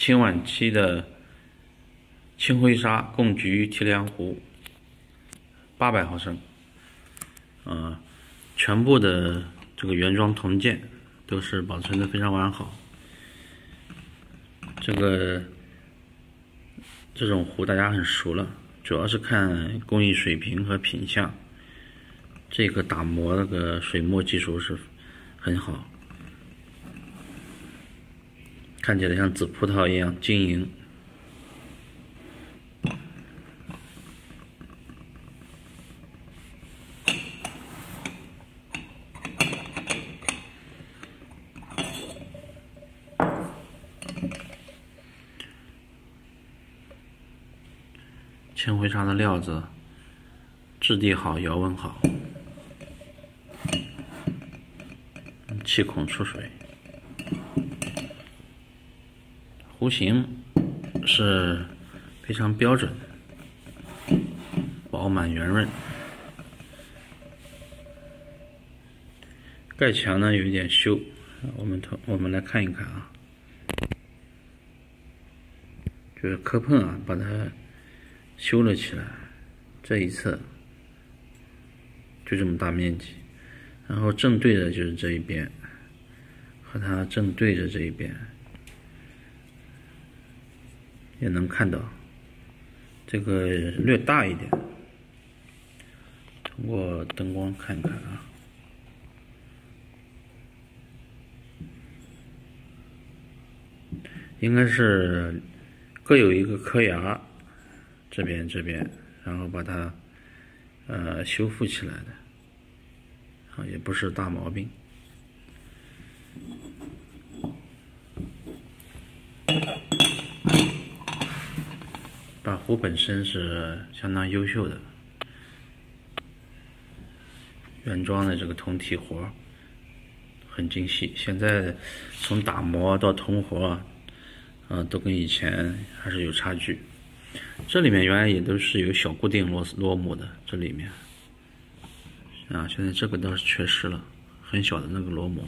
清晚期的青灰砂贡菊提梁壶，八百毫升，啊，全部的这个原装铜件都是保存的非常完好。这个这种壶大家很熟了，主要是看工艺水平和品相。这个打磨那个水墨技术是很好。看起来像紫葡萄一样晶莹，青灰砂的料子质地好，窑温好，气孔出水。弧形是非常标准的，饱满圆润。盖墙呢有一点修，我们同我们来看一看啊，就是磕碰啊，把它修了起来。这一侧就这么大面积，然后正对的就是这一边，和它正对着这一边。也能看到，这个略大一点。通过灯光看一看啊，应该是各有一个磕牙，这边这边，然后把它呃修复起来的，啊，也不是大毛病。大壶本身是相当优秀的，原装的这个铜体活很精细。现在从打磨到铜活，啊，都跟以前还是有差距。这里面原来也都是有小固定螺丝螺母的，这里面啊，现在这个倒是缺失了，很小的那个螺母。